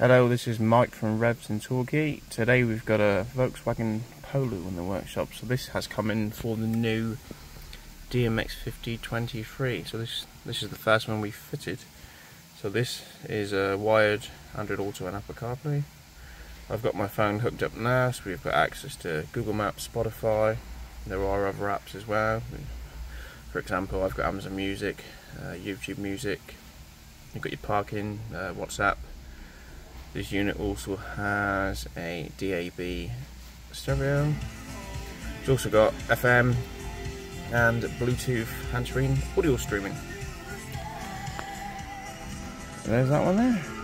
Hello, this is Mike from Revs and Torquay. Today we've got a Volkswagen Polo in the workshop. So this has come in for the new DMX 5023. So this this is the first one we fitted. So this is a wired Android Auto and Apple CarPlay. I've got my phone hooked up now, so we've got access to Google Maps, Spotify. There are other apps as well. For example, I've got Amazon Music, uh, YouTube Music. You've got your parking, uh, WhatsApp this unit also has a DAB stereo. It's also got FM and Bluetooth hands-free audio streaming. there's that one there.